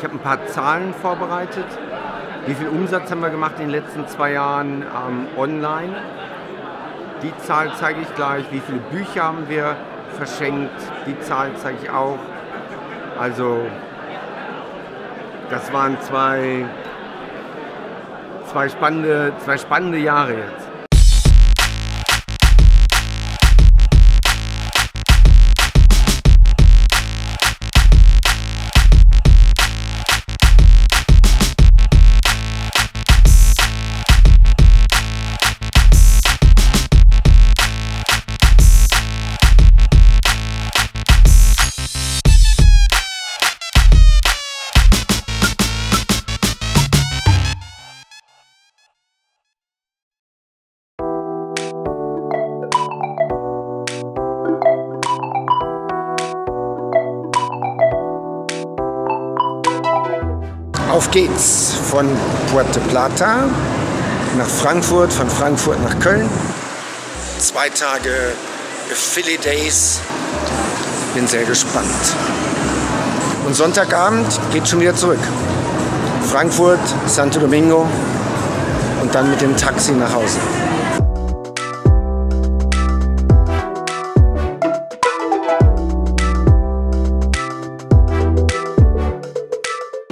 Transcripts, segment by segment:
Ich habe ein paar Zahlen vorbereitet. Wie viel Umsatz haben wir gemacht in den letzten zwei Jahren ähm, online? Die Zahl zeige ich gleich. Wie viele Bücher haben wir verschenkt? Die Zahl zeige ich auch. Also, das waren zwei, zwei, spannende, zwei spannende Jahre jetzt. Auf geht's von Puerto Plata nach Frankfurt, von Frankfurt nach Köln. Zwei Tage Philly Days. Bin sehr gespannt. Und Sonntagabend geht schon wieder zurück. Frankfurt, Santo Domingo und dann mit dem Taxi nach Hause.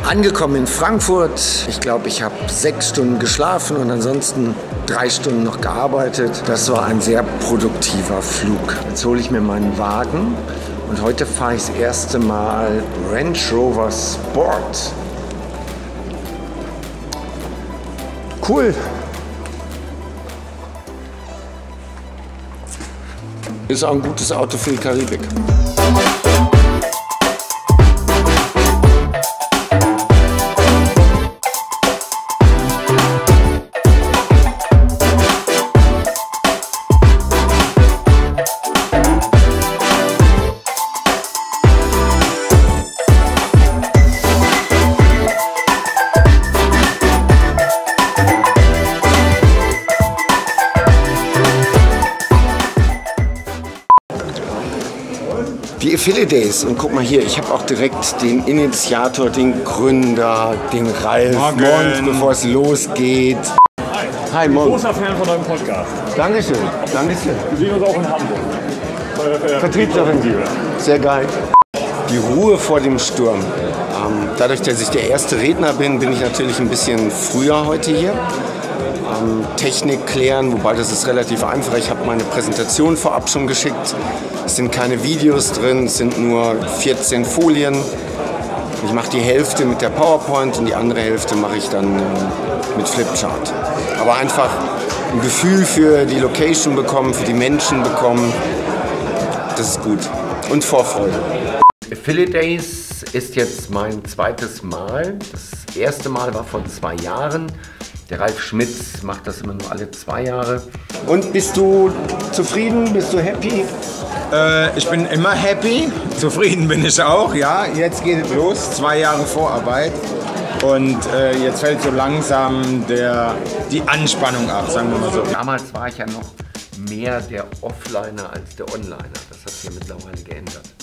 Angekommen in Frankfurt. Ich glaube, ich habe sechs Stunden geschlafen und ansonsten drei Stunden noch gearbeitet. Das war ein sehr produktiver Flug. Jetzt hole ich mir meinen Wagen und heute fahre ich das erste Mal Range Rover Sport. Cool. Ist auch ein gutes Auto für die Karibik. Die Affiliate Days. Und guck mal hier, ich habe auch direkt den Initiator, den Gründer, den Ralf Morgen. Mond, bevor es losgeht. Hi, Ich bin Mond. großer Fan von deinem Podcast. Dankeschön. Dankeschön. Wir sehen uns auch in Hamburg. Äh, äh, Vertriebsoffensive. Sehr geil. Die Ruhe vor dem Sturm. Ähm, dadurch, dass ich der erste Redner bin, bin ich natürlich ein bisschen früher heute hier. Ähm, Technik klären, wobei das ist relativ einfach. Ich habe meine Präsentation vorab schon geschickt. Es sind keine Videos drin, es sind nur 14 Folien. Ich mache die Hälfte mit der PowerPoint und die andere Hälfte mache ich dann ähm, mit Flipchart. Aber einfach ein Gefühl für die Location bekommen, für die Menschen bekommen. Das ist gut. Und Vorfreude. Affiliate Days ist jetzt mein zweites Mal. Das erste Mal war vor zwei Jahren. Der Ralf Schmitz macht das immer nur alle zwei Jahre. Und bist du zufrieden? Bist du happy? Äh, ich bin immer happy, zufrieden bin ich auch, ja. Jetzt geht es los, zwei Jahre Vorarbeit und äh, jetzt fällt so langsam der, die Anspannung ab, sagen wir mal so. Damals war ich ja noch mehr der Offliner als der Onliner. Das hat sich ja mittlerweile geändert.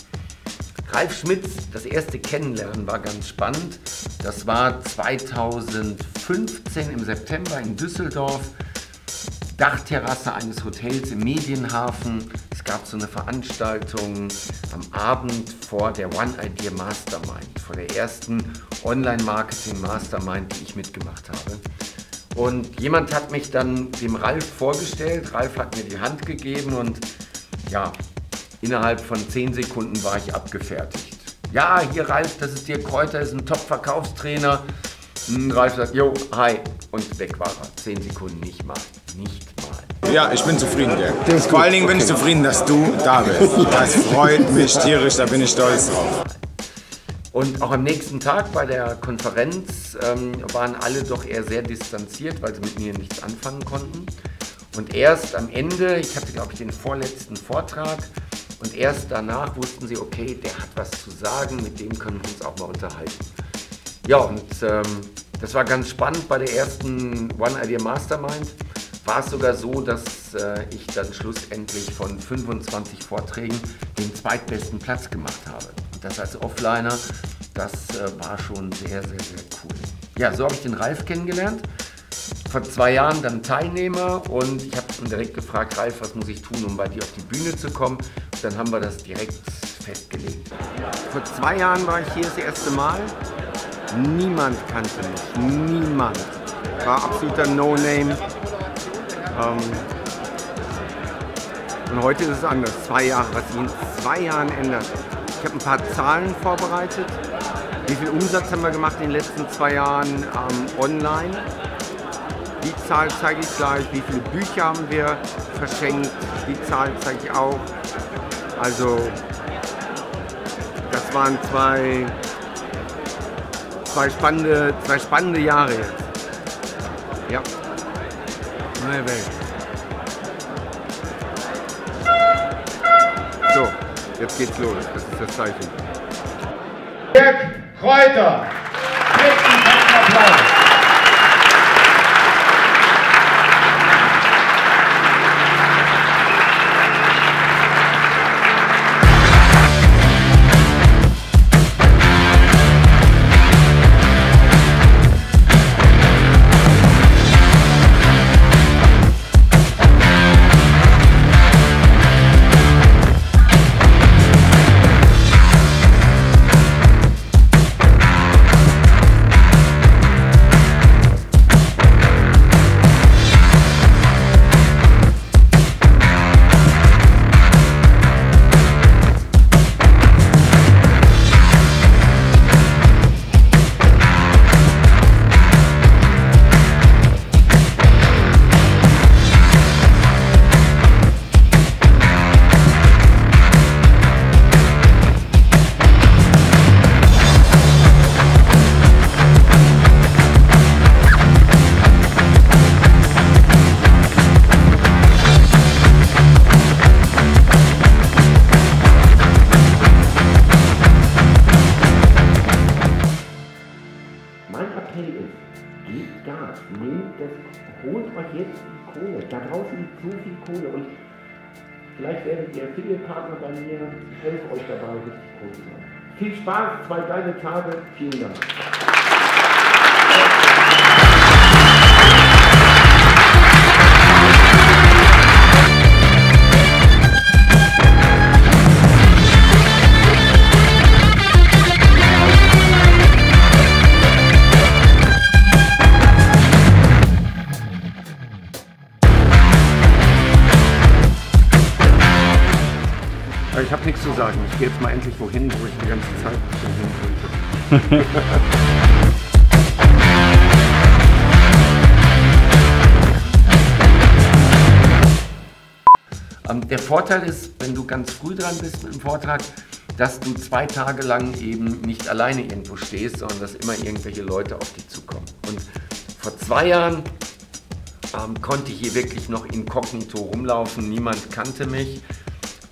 Ralf Schmitz, das erste Kennenlernen war ganz spannend. Das war 2015 im September in Düsseldorf. Dachterrasse eines Hotels im Medienhafen. Es gab so eine Veranstaltung am Abend vor der One Idea Mastermind, vor der ersten Online-Marketing Mastermind, die ich mitgemacht habe. Und jemand hat mich dann dem Ralf vorgestellt. Ralf hat mir die Hand gegeben und ja, innerhalb von 10 Sekunden war ich abgefertigt. Ja, hier Ralf, das ist Dirk Kräuter, ist ein Top-Verkaufstrainer. Hm, Ralf sagt, jo, hi. Und weg war er. 10 Sekunden nicht mal. Nicht mal. Ja, ich bin zufrieden, Dirk. Das ist Vor gut, allen Dingen bin ich okay. zufrieden, dass du da bist. Das freut mich tierisch, da bin ich stolz drauf. Und auch am nächsten Tag bei der Konferenz ähm, waren alle doch eher sehr distanziert, weil sie mit mir nichts anfangen konnten. Und erst am Ende, ich hatte glaube ich den vorletzten Vortrag, und erst danach wussten sie, okay, der hat was zu sagen, mit dem können wir uns auch mal unterhalten. Ja, und ähm, das war ganz spannend. Bei der ersten One Idea Mastermind war es sogar so, dass äh, ich dann schlussendlich von 25 Vorträgen den zweitbesten Platz gemacht habe. Und das als Offliner. das äh, war schon sehr, sehr, sehr cool. Ja, so habe ich den Ralf kennengelernt. Vor zwei Jahren dann Teilnehmer und ich habe ihn direkt gefragt, Ralf, was muss ich tun, um bei dir auf die Bühne zu kommen? Und dann haben wir das direkt festgelegt. Vor zwei Jahren war ich hier das erste Mal. Niemand kannte mich. Niemand. War absoluter No-Name. Ähm, und heute ist es anders. Zwei Jahre, was sich in zwei Jahren ändert. Ich habe ein paar Zahlen vorbereitet. Wie viel Umsatz haben wir gemacht in den letzten zwei Jahren ähm, online? Die Zahl zeige ich gleich. Wie viele Bücher haben wir verschenkt? Die Zahl zeige ich auch. Also, das waren zwei, zwei, spannende, zwei spannende Jahre jetzt. Ja. Neue Welt. So, jetzt geht's los. Das ist das Zeichen. Dirk Kräuter. Applaus. Kohle und vielleicht werdet ihr Affiliate-Partner bei mir, ich helfe euch dabei, richtig Kohle zu machen. Viel Spaß, zwei geile Tage, vielen Dank. Sagen. Ich gehe jetzt mal endlich wohin, wo ich die ganze Zeit schon hin wollte. Ähm, Der Vorteil ist, wenn du ganz früh dran bist mit dem Vortrag, dass du zwei Tage lang eben nicht alleine irgendwo stehst, sondern dass immer irgendwelche Leute auf dich zukommen. Und vor zwei Jahren ähm, konnte ich hier wirklich noch inkognito rumlaufen, niemand kannte mich.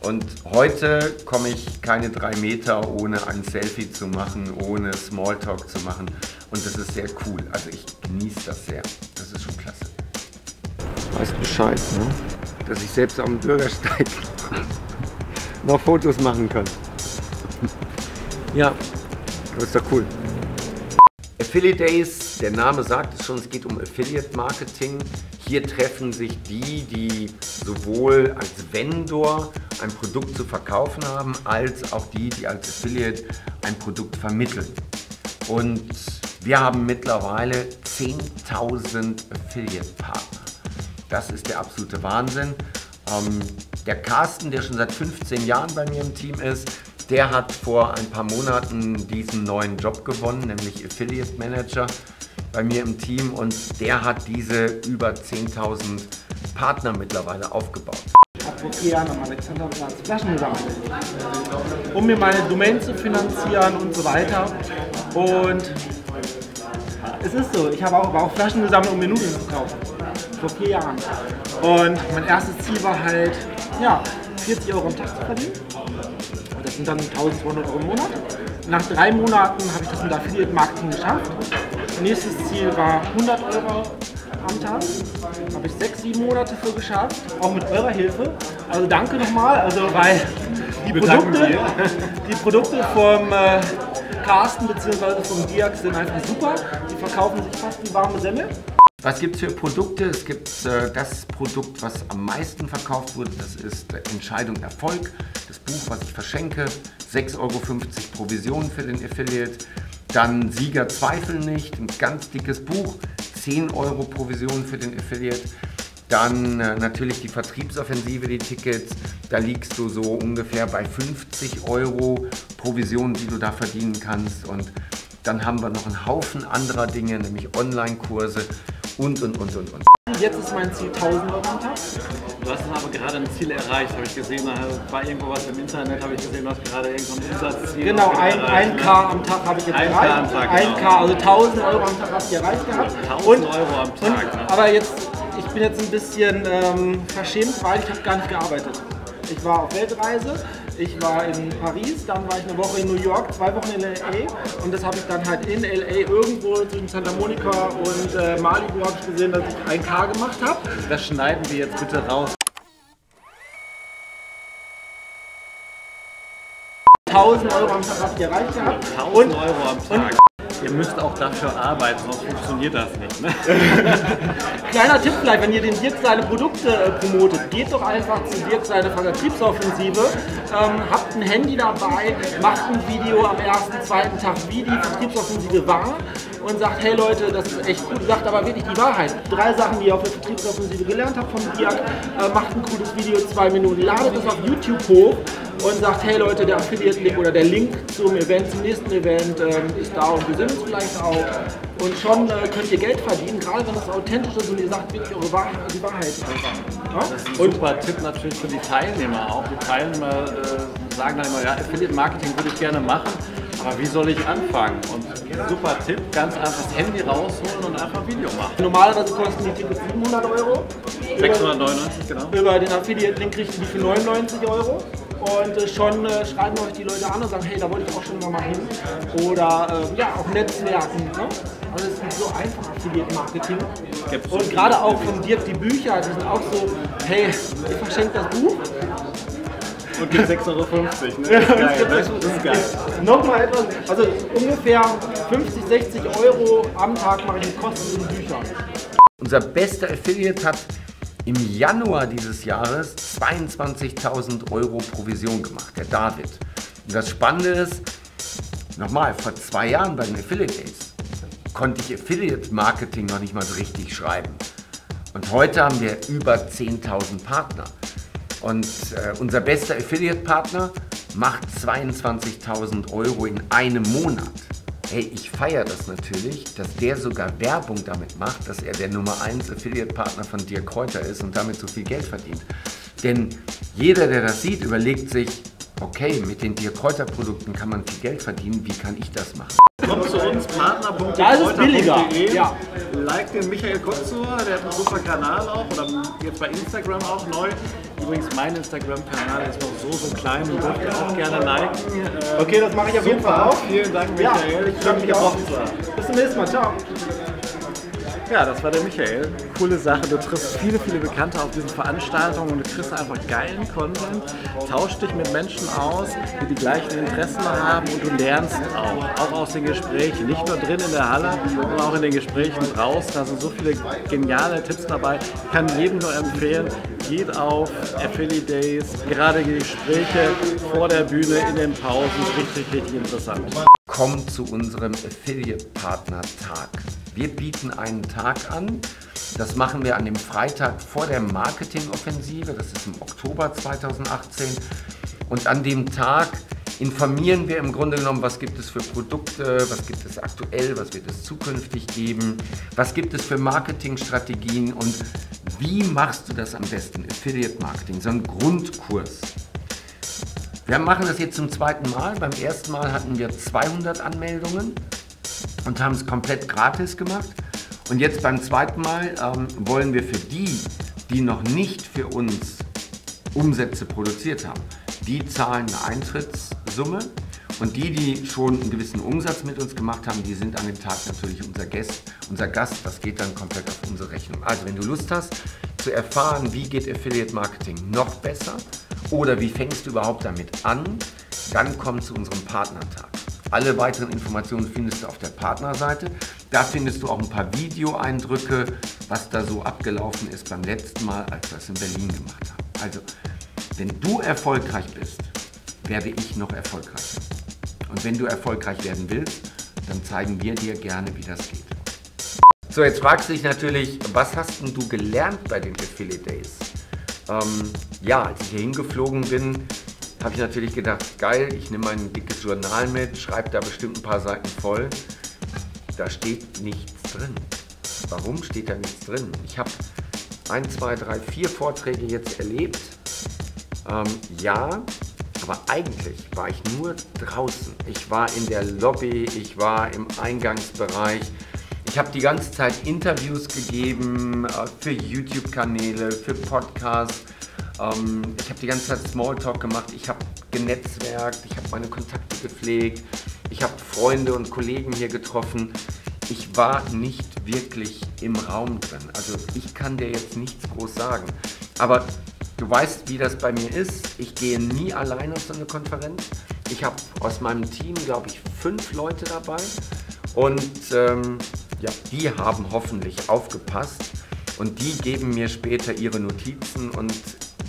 Und heute komme ich keine drei Meter, ohne ein Selfie zu machen, ohne Smalltalk zu machen. Und das ist sehr cool. Also ich genieße das sehr. Das ist schon klasse. Weißt Bescheid, ne? Dass ich selbst am Bürgersteig noch Fotos machen kann. Ja, das ist doch cool. Affiliate Days, der Name sagt es schon, es geht um Affiliate Marketing. Hier treffen sich die, die sowohl als Vendor ein Produkt zu verkaufen haben, als auch die, die als Affiliate ein Produkt vermitteln. Und wir haben mittlerweile 10.000 Affiliate-Partner. Das ist der absolute Wahnsinn. Ähm, der Carsten, der schon seit 15 Jahren bei mir im Team ist, der hat vor ein paar Monaten diesen neuen Job gewonnen, nämlich Affiliate Manager bei mir im Team und der hat diese über 10.000 Partner mittlerweile aufgebaut. Vor vier Jahren am Alexanderplatz Flaschen gesammelt, um mir meine Domain zu finanzieren und so weiter. Und es ist so, ich habe auch, auch Flaschen gesammelt, um mir Nudeln zu kaufen. Vor vier Jahren. Und mein erstes Ziel war halt, ja, 40 Euro am Tag zu verdienen. Und das sind dann 1200 Euro im Monat. Nach drei Monaten habe ich das mit Affiliate Marketing geschafft. Nächstes Ziel war 100 Euro am Tag. Habe ich sechs, sieben Monate für geschafft, auch mit eurer Hilfe. Also danke nochmal, also weil die Produkte, die Produkte vom, äh, Carsten bzw. vom Dirk sind einfach super. Die verkaufen sich fast wie warme Semmel. Was gibt es für Produkte? Es gibt äh, das Produkt, was am meisten verkauft wurde, das ist äh, Entscheidung Erfolg. Das Buch, was ich verschenke, 6,50 Euro Provision für den Affiliate. Dann Sieger Zweifel nicht, ein ganz dickes Buch, 10 Euro Provision für den Affiliate. Dann äh, natürlich die Vertriebsoffensive, die Tickets. Da liegst du so ungefähr bei 50 Euro Provision, die du da verdienen kannst. Und dann haben wir noch einen Haufen anderer Dinge, nämlich Online-Kurse und, und, und, und, und. Jetzt ist mein Ziel 1000 Euro am Tag. Du hast aber gerade ein Ziel erreicht, habe ich gesehen. Da war irgendwo was im Internet, habe ich gesehen, du hast gerade irgendein Umsatzziel. Genau, ein, 1K am Tag habe ich jetzt 1K erreicht. am Tag, 1K, genau. also 1000 Euro am Tag habe ich erreicht gehabt. 1000 Euro am Tag, Und, ne? aber jetzt, ich bin jetzt ein bisschen ähm, verschämt, weil ich habe gar nicht gearbeitet. Ich war auf Weltreise, ich war in Paris, dann war ich eine Woche in New York, zwei Wochen in LA und das habe ich dann halt in LA irgendwo zwischen Santa Monica und äh, Malibu habe ich gesehen, dass ich 1K gemacht habe. Das schneiden wir jetzt bitte raus. 1000 Euro am Tag habe ich erreicht gehabt. 1000 Und Euro am Tag. Ihr müsst auch dafür arbeiten, sonst funktioniert das nicht. Ne? Kleiner Tipp vielleicht, wenn ihr den Dirk seine Produkte äh, promotet, geht doch einfach zu Dirk seine Vertriebsoffensive, ähm, habt ein Handy dabei, macht ein Video am ersten, zweiten Tag, wie die Vertriebsoffensive war und sagt, hey Leute, das ist echt gut, sagt aber wirklich die Wahrheit. Drei Sachen, die ihr auf der Vertriebsoffensive gelernt habt von Dirk, äh, macht ein cooles Video, zwei Minuten, ladet es auf YouTube hoch und sagt, hey Leute, der Affiliate-Link oder der Link zum Event, zum nächsten Event ähm, ist da und wir sehen uns vielleicht auch. Und schon äh, könnt ihr Geld verdienen, gerade wenn es authentisch ist und ihr sagt wirklich eure Wahrheit, die Wahrheit einfach. Ja? Das ist ein super Tipp natürlich für die Teilnehmer auch. Die Teilnehmer äh, sagen dann immer, ja, Affiliate Marketing würde ich gerne machen, aber wie soll ich anfangen? Und super Tipp, ganz einfach das Handy rausholen und einfach ein Video machen. Normalerweise kosten die Tickets 700 Euro. 699, genau. Über den Affiliate-Link kriegt ihr die für 99 Euro. Und äh, schon äh, schreiben euch die Leute an und sagen, hey, da wollte ich auch schon immer mal hin. Oder äh, ja, auch Netzwerken. Ne? Also es ist so einfach. Gibt's so Und gerade auch von Dirk die Bücher, die sind auch so, hey, ihr verschenkt das Buch. Und gibt 6,50 Euro. Ne? Das ist geil. Ne? Das ist geil. Nochmal etwas, also ungefähr 50, 60 Euro am Tag mache ich mit kostenlosen Büchern. Unser bester Affiliate hat im Januar dieses Jahres 22.000 Euro Provision gemacht, der David. Und das Spannende ist, nochmal, vor zwei Jahren bei den Affiliate Days konnte ich Affiliate Marketing noch nicht mal so richtig schreiben. Und heute haben wir über 10.000 Partner. Und äh, unser bester Affiliate-Partner macht 22.000 Euro in einem Monat. Hey, ich feiere das natürlich, dass der sogar Werbung damit macht, dass er der Nummer 1 Affiliate-Partner von Dirk Kräuter ist und damit so viel Geld verdient. Denn jeder, der das sieht, überlegt sich, okay, mit den Dirk Kräuter Produkten kann man viel Geld verdienen, wie kann ich das machen? Kommt zu uns, partner.de. Da ist es billiger, ja. Like den Michael Kotzur, der hat einen super Kanal auch, oder jetzt bei Instagram auch neu. Übrigens, mein Instagram-Kanal ist noch so, so klein, den dürft ihr auch gerne liken. Okay, das mache ich auf jeden Fall auch. vielen Dank, Ja, Michael. ich danke dir auch. Bis zum nächsten Mal. Ciao. Ja, das war der Michael. Coole Sache. Du triffst viele, viele Bekannte auf diesen Veranstaltungen und du kriegst einfach geilen Content. Tausch dich mit Menschen aus, die die gleichen Interessen haben und du lernst auch. Auch aus den Gesprächen. Nicht nur drin in der Halle, sondern auch in den Gesprächen draußen. Da sind so viele geniale Tipps dabei. Ich kann jedem nur empfehlen, geht auf Affiliate Days. Gerade Gespräche vor der Bühne, in den Pausen, richtig, richtig interessant. Kommt zu unserem Affiliate-Partner-Tag. Wir bieten einen Tag an. Das machen wir an dem Freitag vor der Marketing-Offensive. Das ist im Oktober 2018. Und an dem Tag informieren wir im Grunde genommen, was gibt es für Produkte, was gibt es aktuell, was wird es zukünftig geben, was gibt es für Marketingstrategien und wie machst du das am besten? Affiliate-Marketing, so ein Grundkurs. Wir machen das jetzt zum zweiten Mal. Beim ersten Mal hatten wir 200 Anmeldungen und haben es komplett gratis gemacht. Und jetzt beim zweiten Mal ähm, wollen wir für die, die noch nicht für uns Umsätze produziert haben, die zahlen eine Eintrittssumme. Und die, die schon einen gewissen Umsatz mit uns gemacht haben, die sind an dem Tag natürlich unser Gast. Unser Gast, das geht dann komplett auf unsere Rechnung. Also wenn du Lust hast zu erfahren, wie geht Affiliate Marketing noch besser oder wie fängst du überhaupt damit an, dann komm zu unserem Partnertag. Alle weiteren Informationen findest du auf der Partnerseite. Da findest du auch ein paar Videoeindrücke, was da so abgelaufen ist beim letzten Mal, als wir es in Berlin gemacht haben. Also, wenn du erfolgreich bist, werde ich noch erfolgreicher. Und wenn du erfolgreich werden willst, dann zeigen wir dir gerne, wie das geht. So, jetzt fragst du dich natürlich, was hast denn du gelernt bei den Affiliate Days? Ähm, ja, als ich hier hingeflogen bin, habe ich natürlich gedacht, geil, ich nehme mein dickes Journal mit, schreibe da bestimmt ein paar Seiten voll. Da steht nichts drin. Warum steht da nichts drin? Ich habe ein, zwei, drei, vier Vorträge jetzt erlebt. Ähm, ja, aber eigentlich war ich nur draußen. Ich war in der Lobby, ich war im Eingangsbereich. Ich habe die ganze Zeit Interviews gegeben äh, für YouTube-Kanäle, für Podcasts. Ähm, ich habe die ganze Zeit Smalltalk gemacht. Ich habe genetzwerkt, ich habe meine Kontakte gepflegt. Ich habe Freunde und Kollegen hier getroffen. Ich war nicht wirklich im Raum drin. Also ich kann dir jetzt nichts groß sagen. Aber Du weißt, wie das bei mir ist. Ich gehe nie allein auf so eine Konferenz. Ich habe aus meinem Team, glaube ich, fünf Leute dabei. Und ähm, ja, die haben hoffentlich aufgepasst. Und die geben mir später ihre Notizen und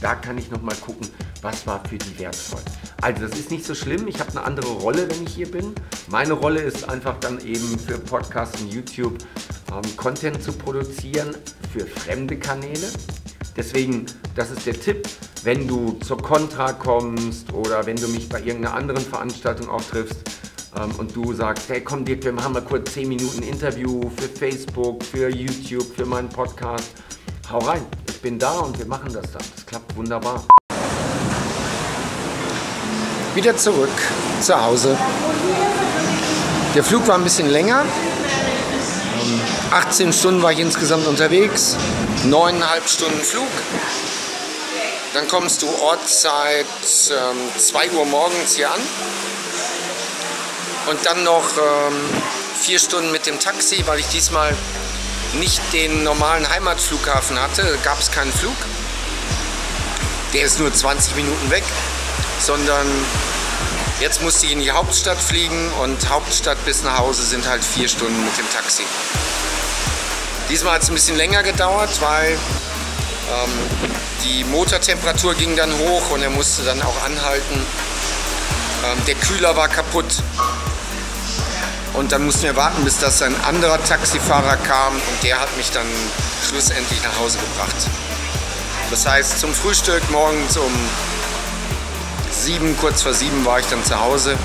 da kann ich nochmal gucken, was war für die wertvoll. Also das ist nicht so schlimm, ich habe eine andere Rolle, wenn ich hier bin. Meine Rolle ist einfach dann eben für Podcasts und YouTube ähm, Content zu produzieren für fremde Kanäle. Deswegen, das ist der Tipp, wenn du zur Contra kommst oder wenn du mich bei irgendeiner anderen Veranstaltung auch triffst ähm, und du sagst, hey komm Dirk, wir machen mal kurz 10 Minuten Interview für Facebook, für YouTube, für meinen Podcast. Hau rein, ich bin da und wir machen das dann. Das klappt wunderbar. Wieder zurück zu Hause. Der Flug war ein bisschen länger. 18 Stunden war ich insgesamt unterwegs neuneinhalb Stunden Flug. Dann kommst du Ortszeit ähm, 2 Uhr morgens hier an. Und dann noch ähm, vier Stunden mit dem Taxi, weil ich diesmal nicht den normalen Heimatflughafen hatte, gab es keinen Flug. Der ist nur 20 Minuten weg, sondern jetzt musste ich in die Hauptstadt fliegen und Hauptstadt bis nach Hause sind halt vier Stunden mit dem Taxi. Diesmal hat es ein bisschen länger gedauert, weil ähm, die Motortemperatur ging dann hoch und er musste dann auch anhalten. Ähm, der Kühler war kaputt. Und dann mussten wir warten, bis das ein anderer Taxifahrer kam und der hat mich dann schlussendlich nach Hause gebracht. Das heißt, zum Frühstück morgens um sieben, kurz vor sieben war ich dann zu Hause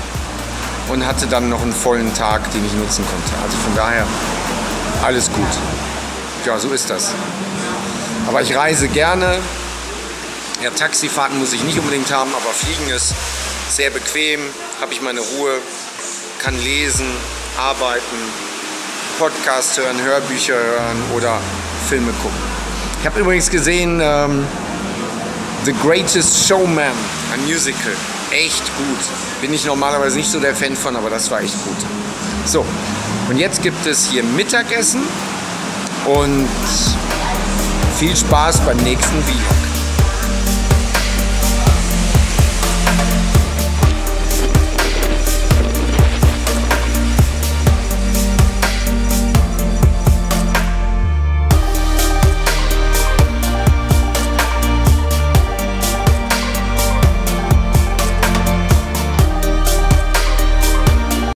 und hatte dann noch einen vollen Tag, den ich nutzen konnte. Also von daher alles gut ja, so ist das. Aber ich reise gerne. Ja, Taxifahrten muss ich nicht unbedingt haben, aber Fliegen ist sehr bequem, habe ich meine Ruhe, kann lesen, arbeiten, Podcast hören, Hörbücher hören oder Filme gucken. Ich habe übrigens gesehen ähm, The Greatest Showman, ein Musical. Echt gut. Bin ich normalerweise nicht so der Fan von, aber das war echt gut. So, und jetzt gibt es hier Mittagessen und viel Spaß beim nächsten Vlog.